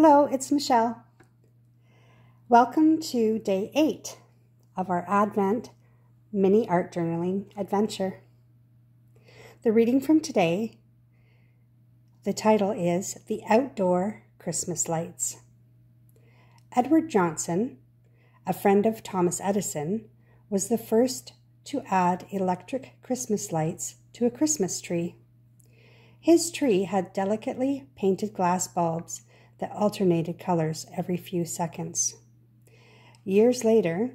Hello, it's Michelle. Welcome to day eight of our Advent mini art journaling adventure. The reading from today, the title is The Outdoor Christmas Lights. Edward Johnson, a friend of Thomas Edison, was the first to add electric Christmas lights to a Christmas tree. His tree had delicately painted glass bulbs that alternated colors every few seconds. Years later,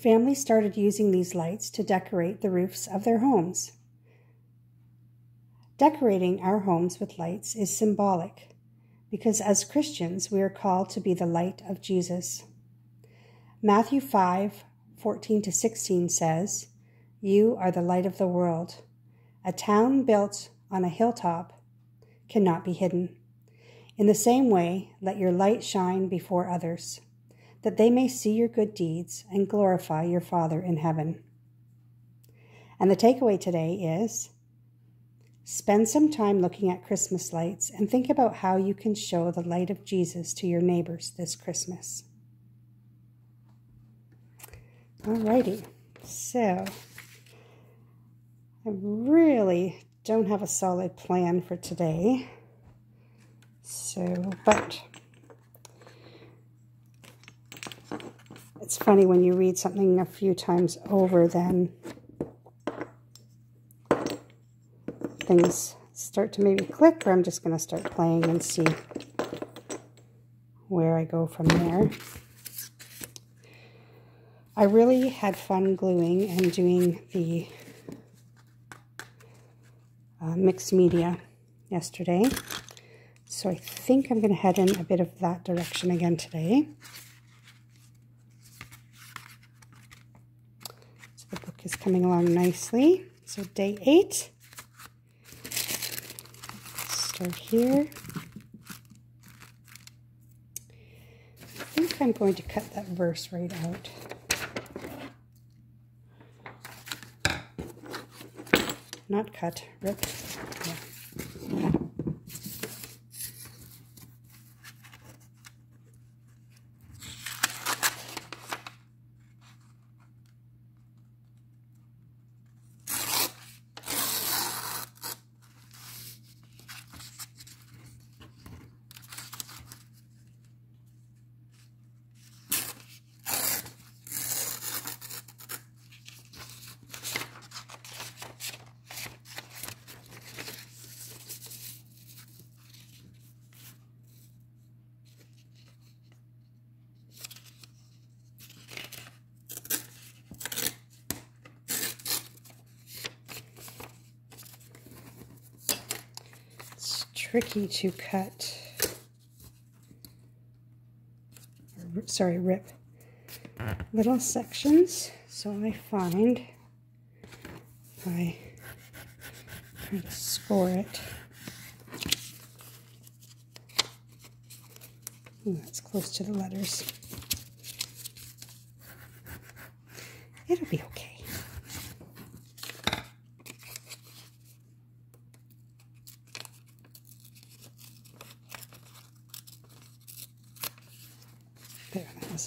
families started using these lights to decorate the roofs of their homes. Decorating our homes with lights is symbolic because as Christians we are called to be the light of Jesus. Matthew 5 14 to 16 says, You are the light of the world. A town built on a hilltop cannot be hidden. In the same way, let your light shine before others, that they may see your good deeds and glorify your Father in heaven. And the takeaway today is spend some time looking at Christmas lights and think about how you can show the light of Jesus to your neighbors this Christmas. Alrighty, so I really don't have a solid plan for today. So, but it's funny when you read something a few times over, then things start to maybe click, or I'm just going to start playing and see where I go from there. I really had fun gluing and doing the uh, mixed media yesterday. So I think I'm going to head in a bit of that direction again today. So the book is coming along nicely. So day eight. Start here. I think I'm going to cut that verse right out. Not cut, rip. Yeah. Tricky to cut, sorry, rip little sections. So I find I score it, Ooh, that's close to the letters. It'll be okay. There, that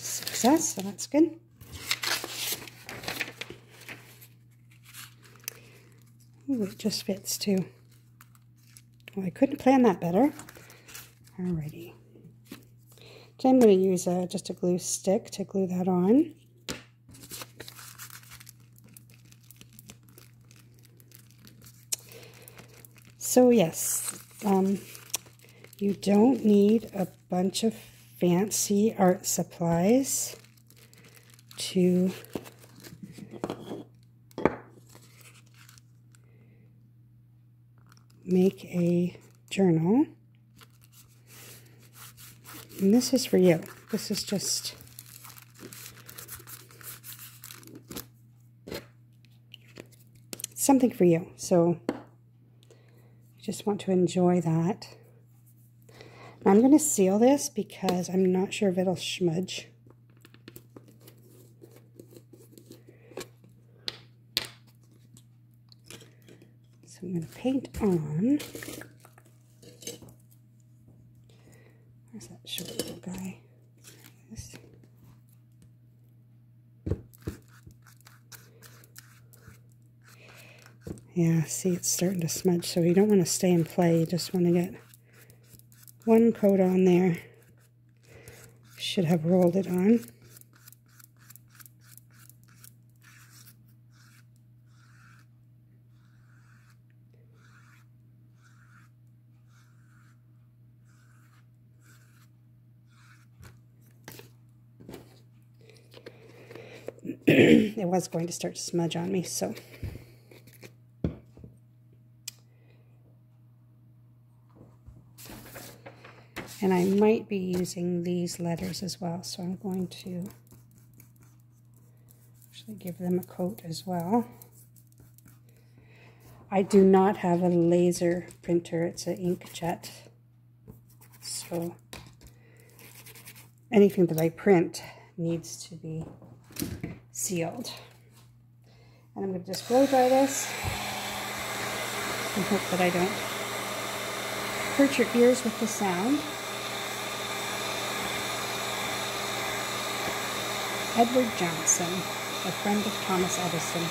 success, so that's good. Ooh, it just fits too. Well, I couldn't plan that better. Alrighty. So I'm going to use a, just a glue stick to glue that on. So yes, um, you don't need a bunch of fancy art supplies to make a journal. And this is for you. This is just something for you. So I just want to enjoy that. I'm going to seal this because I'm not sure if it'll smudge. So I'm going to paint on Where's that short little guy? Yeah, see, it's starting to smudge, so you don't want to stay and play. You just want to get one coat on there. Should have rolled it on. it was going to start to smudge on me, so. And I might be using these letters as well, so I'm going to actually give them a coat as well. I do not have a laser printer, it's an inkjet. So anything that I print needs to be sealed. And I'm going to just blow dry this and hope that I don't hurt your ears with the sound. Edward Johnson, a friend of Thomas Edison.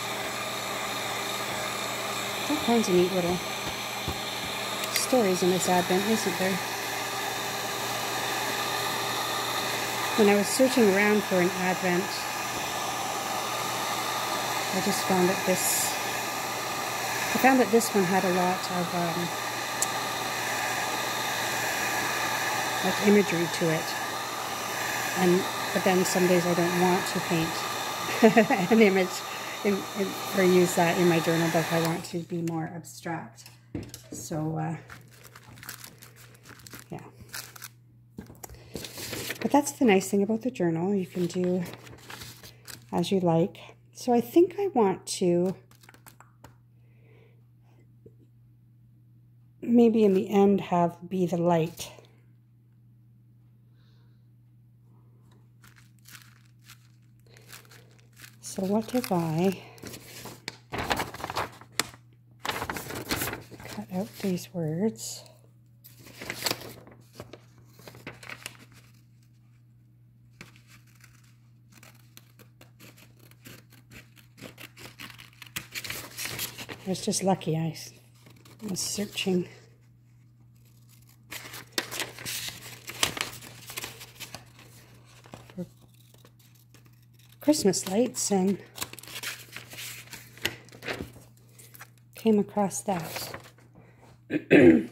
All kinds of neat little stories in this Advent, isn't there? When I was searching around for an Advent I just found that this, I found that this one had a lot of um, like imagery to it. And, but then some days I don't want to paint an image in, in, or use that in my journal book. I want to be more abstract. So, uh, yeah. But that's the nice thing about the journal. You can do as you like. So I think I want to maybe in the end have be the light. So what if I cut out these words? I was just lucky. I was searching. Christmas lights and came across that.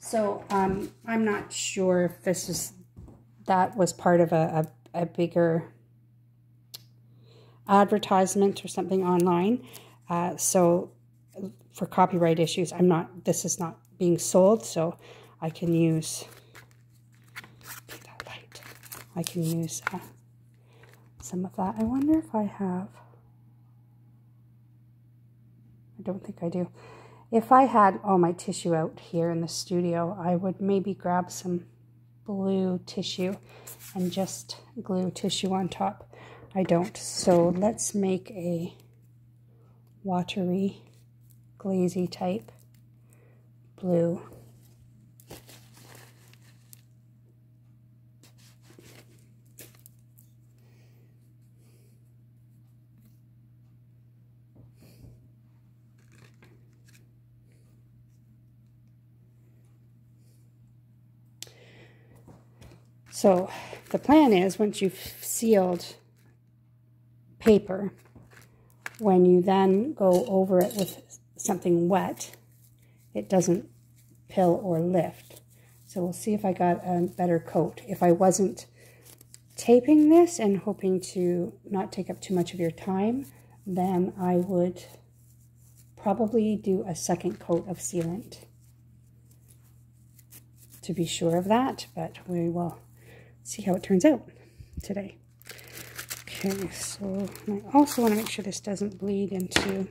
so um, I'm not sure if this is that was part of a, a, a bigger advertisement or something online. Uh, so for copyright issues, I'm not, this is not being sold, so I can use that light. I can use uh, some of that. I wonder if I have, I don't think I do. If I had all my tissue out here in the studio, I would maybe grab some blue tissue and just glue tissue on top. I don't. So let's make a watery glazy type blue. So the plan is once you've sealed paper, when you then go over it with something wet, it doesn't pill or lift. So we'll see if I got a better coat. If I wasn't taping this and hoping to not take up too much of your time, then I would probably do a second coat of sealant to be sure of that, but we will see how it turns out today. Okay, so I also want to make sure this doesn't bleed into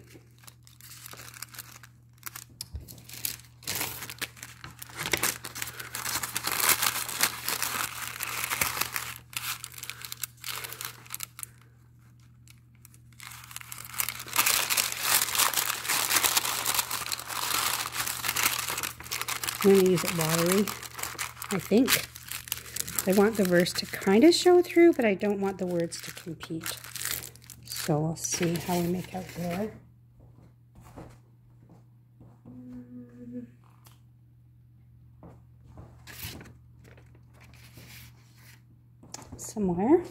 I'm going to use it watery, I think. I want the verse to kind of show through, but I don't want the words to compete. So we'll see how we make out there. Somewhere.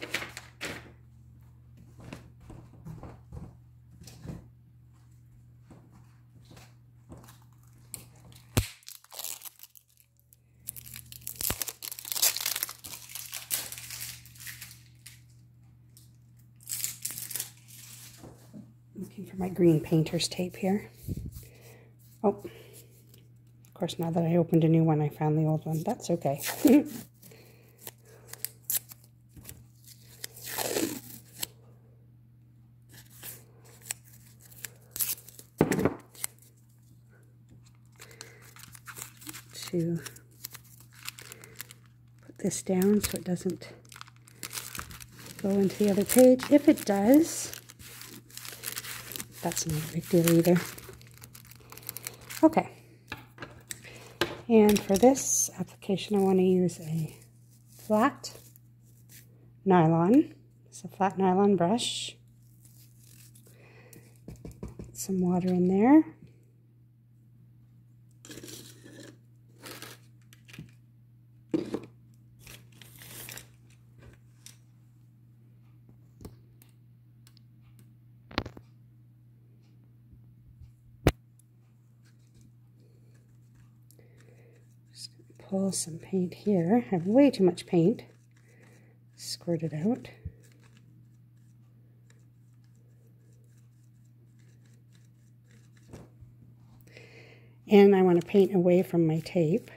looking for my green painter's tape here. Oh, of course, now that I opened a new one, I found the old one. That's okay. to put this down so it doesn't go into the other page. If it does, that's not a big deal either. Okay. And for this application, I want to use a flat nylon. It's a flat nylon brush. Some water in there. Some paint here. I have way too much paint. Squirt it out. And I want to paint away from my tape.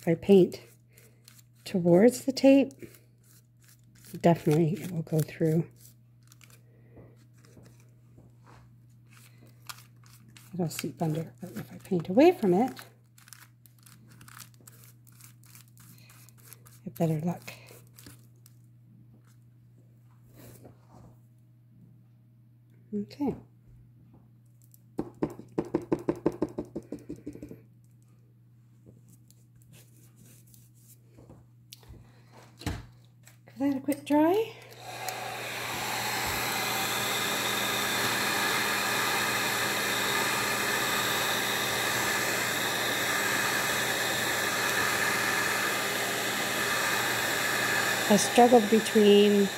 If I paint towards the tape, definitely it will go through. It'll seep under. But if I paint away from it, better luck. Okay. Give that a quick dry. I struggled between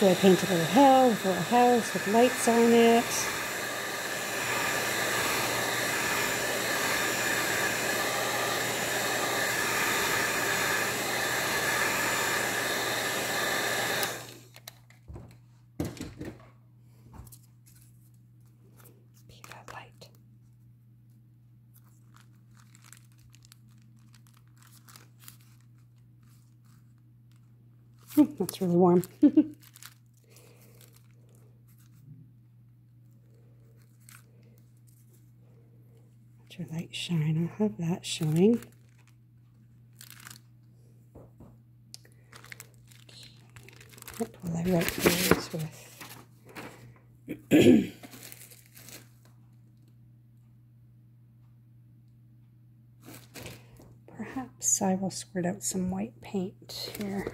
do I paint a little with a little house with lights on it? That's really warm. Put your light shine. I'll have that showing. What will I write with? Perhaps I will squirt out some white paint here.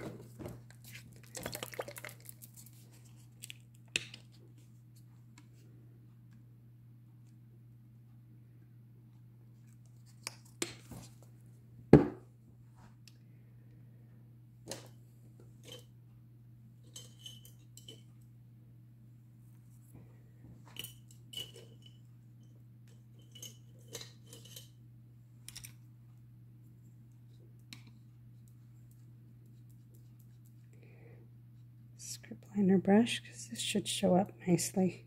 script liner brush because this should show up nicely.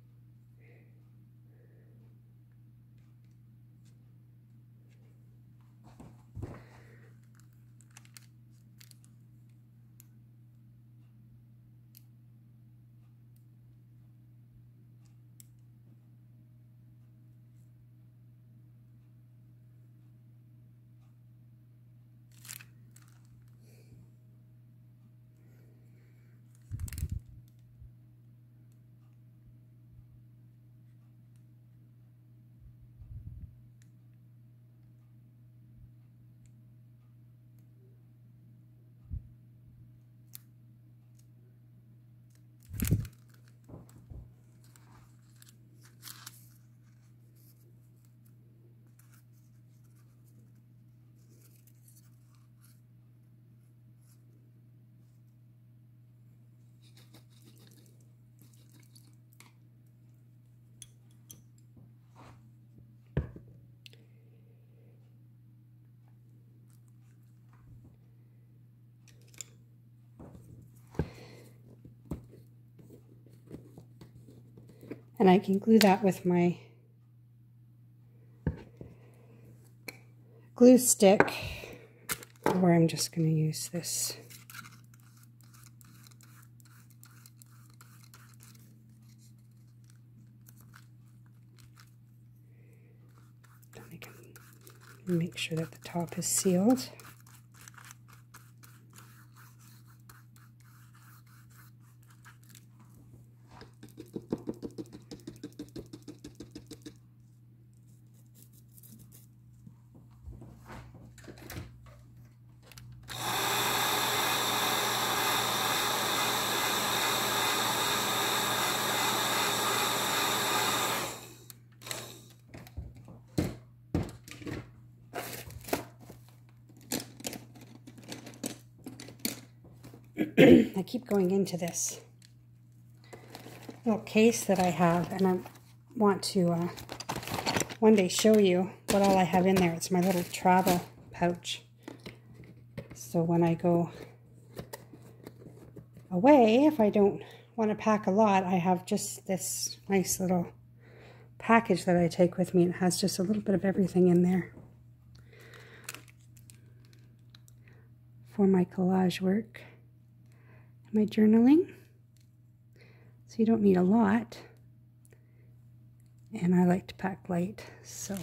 And I can glue that with my glue stick, or I'm just going to use this. Make sure that the top is sealed. I keep going into this little case that I have, and I want to uh, one day show you what all I have in there. It's my little travel pouch. So when I go away, if I don't want to pack a lot, I have just this nice little package that I take with me. It has just a little bit of everything in there for my collage work my journaling. So you don't need a lot. And I like to pack light, so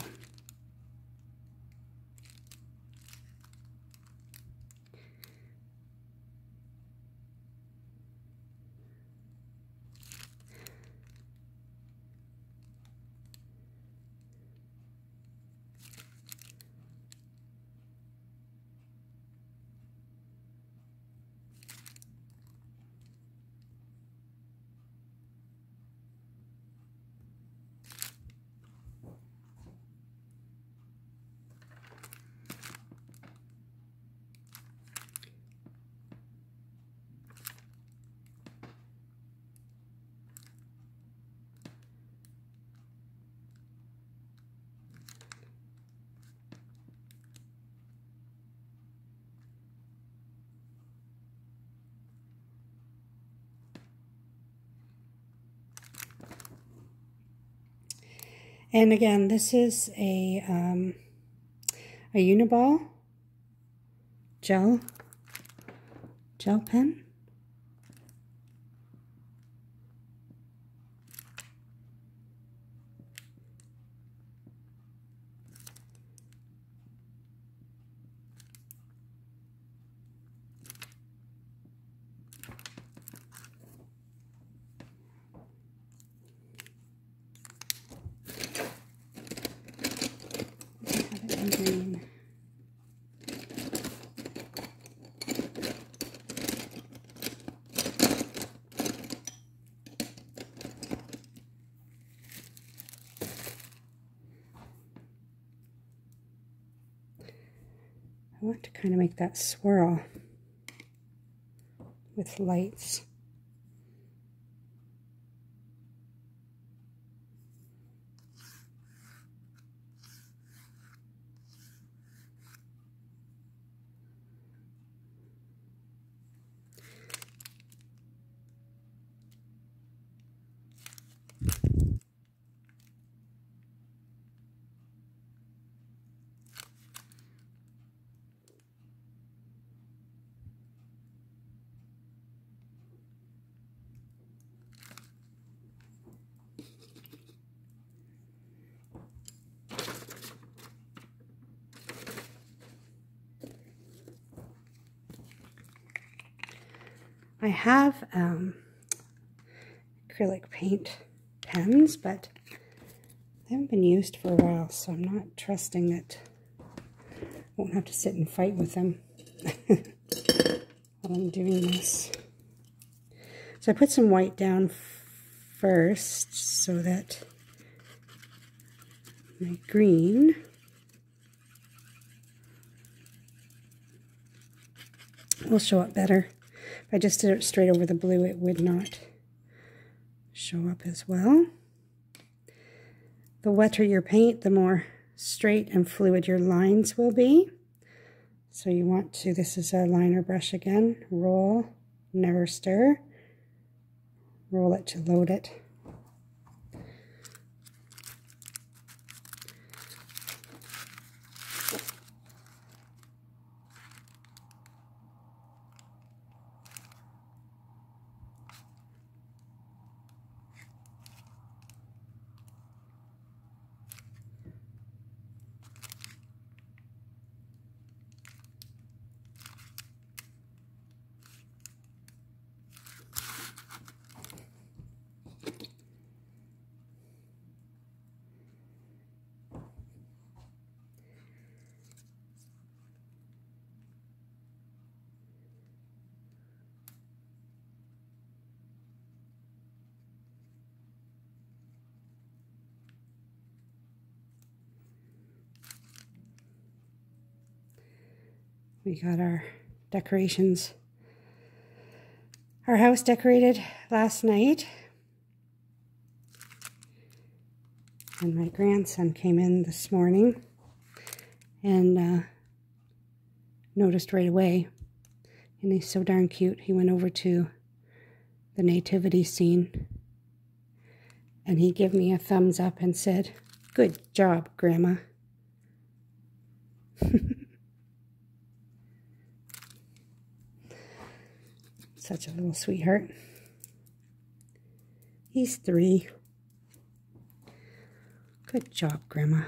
And again, this is a, um, a Uniball gel, gel pen. green. I want to kind of make that swirl with lights. I have um, acrylic paint pens, but they haven't been used for a while, so I'm not trusting that I won't have to sit and fight with them while I'm doing this. So I put some white down first so that my green will show up better. I just did it straight over the blue, it would not show up as well. The wetter your paint, the more straight and fluid your lines will be. So you want to, this is a liner brush again, roll, never stir, roll it to load it. We got our decorations, our house decorated last night. And my grandson came in this morning and uh, noticed right away. And he's so darn cute. He went over to the nativity scene and he gave me a thumbs up and said, Good job, Grandma. Such a little sweetheart. He's three. Good job, Grandma.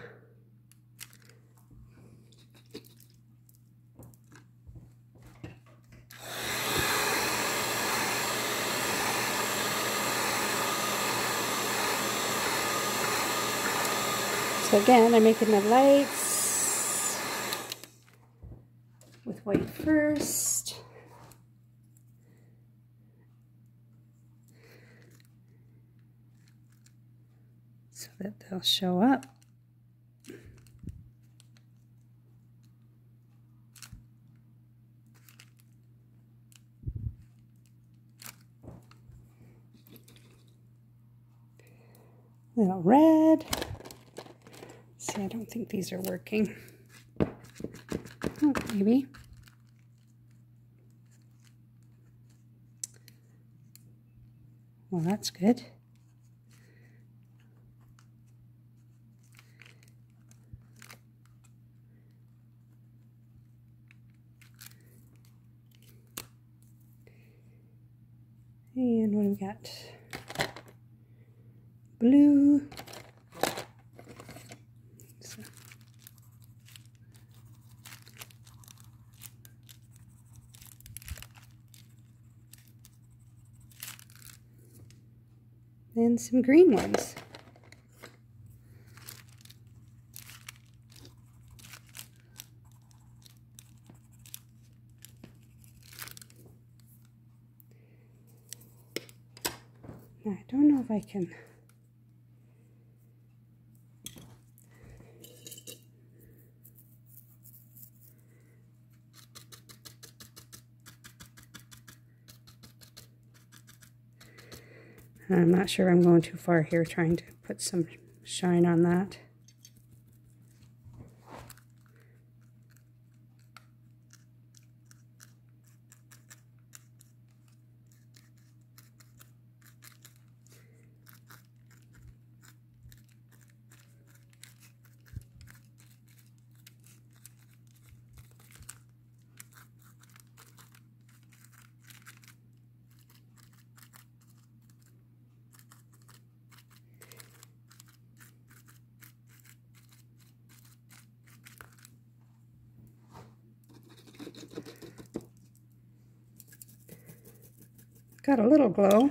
So again, I'm making the lights with white first. So that they'll show up. Little red. See, I don't think these are working. Oh, maybe. Well, that's good. And what do we got? Blue. and some green ones. I don't know if I can I'm not sure I'm going too far here trying to put some shine on that. Got a little glow.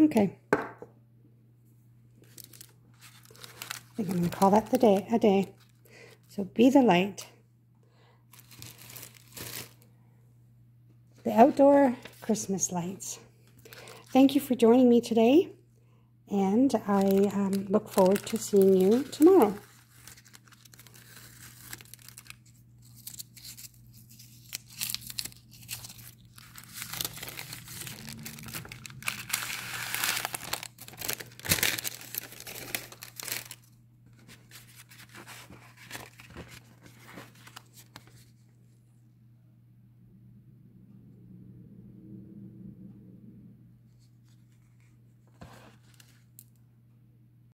Okay. I think I'm going to call that the day a day. So be the light. The outdoor Christmas lights. Thank you for joining me today, and I um, look forward to seeing you tomorrow.